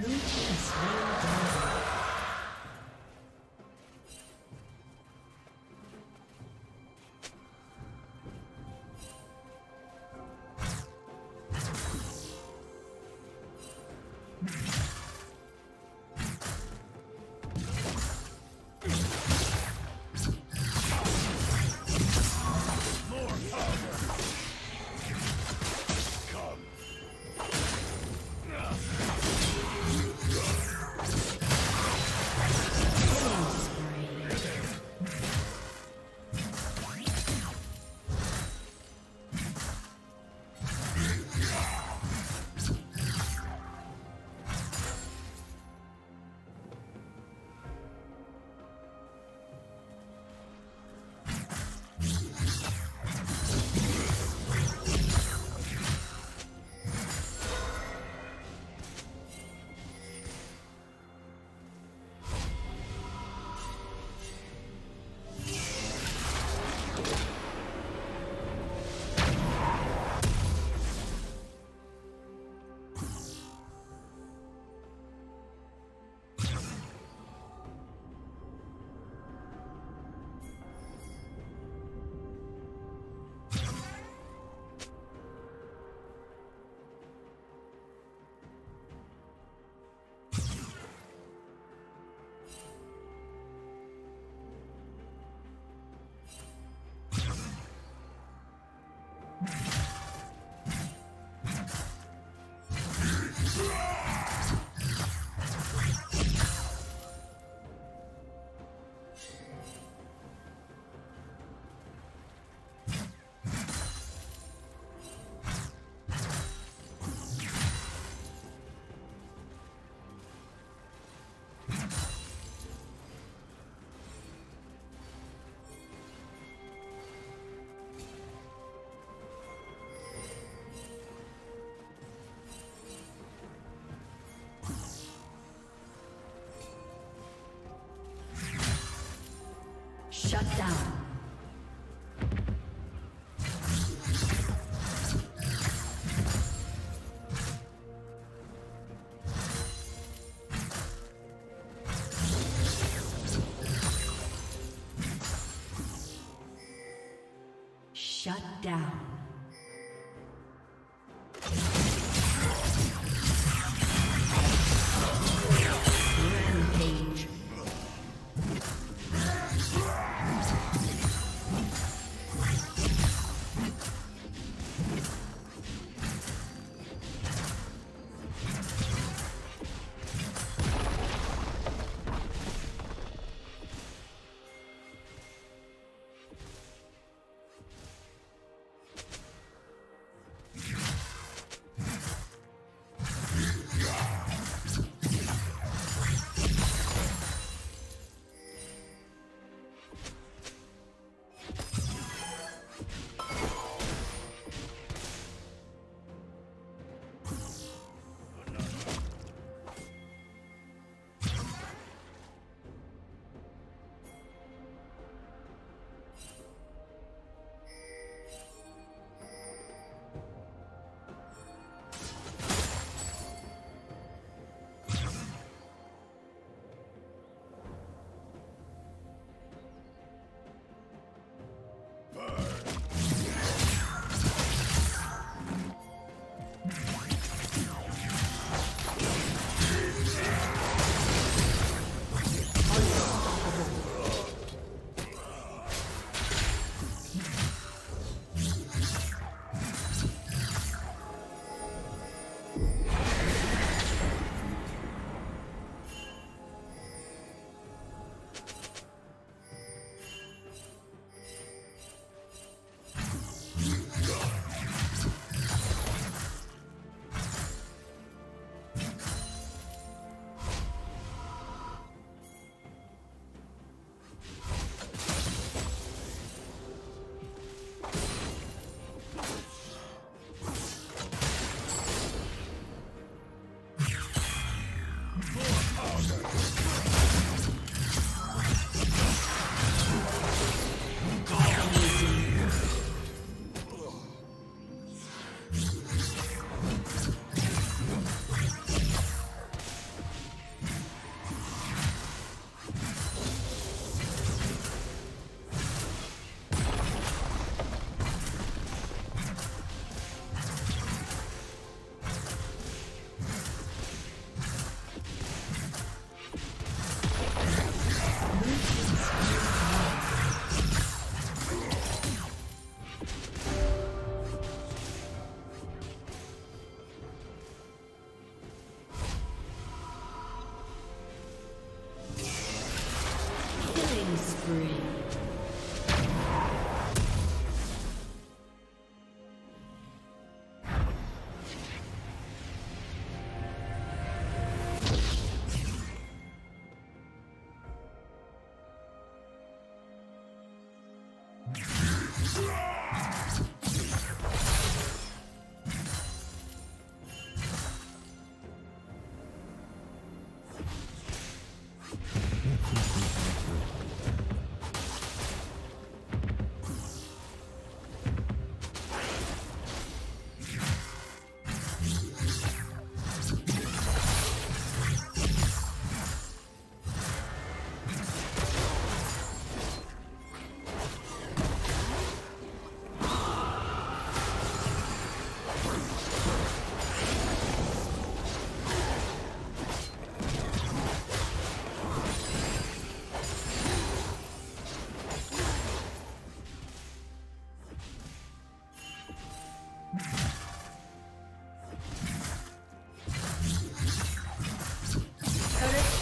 Blue team Shut down.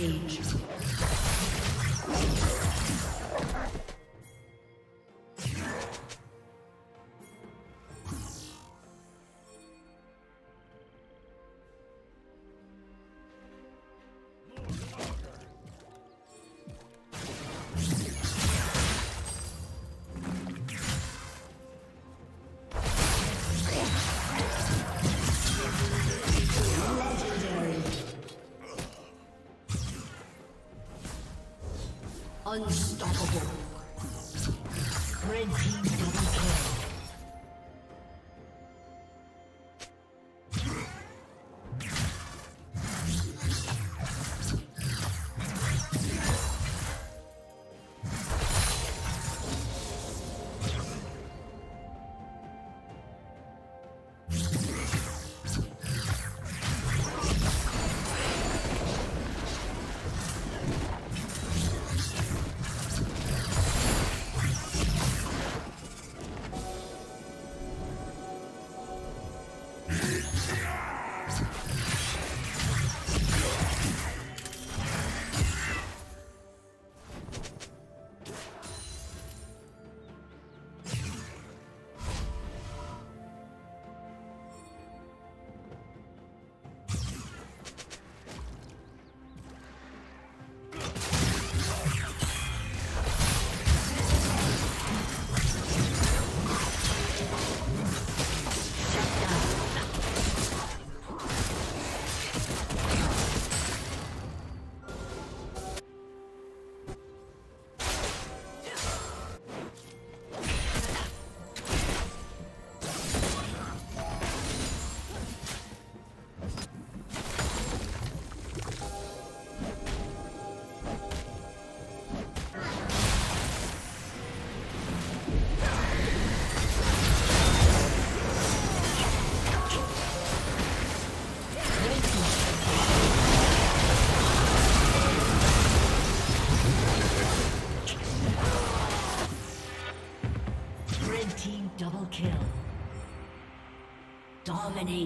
Rampage. Unstoppable. Red team